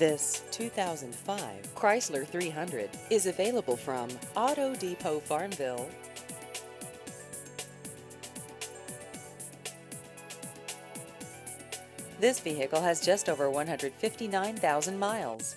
This 2005 Chrysler 300 is available from Auto Depot Farmville. This vehicle has just over 159,000 miles.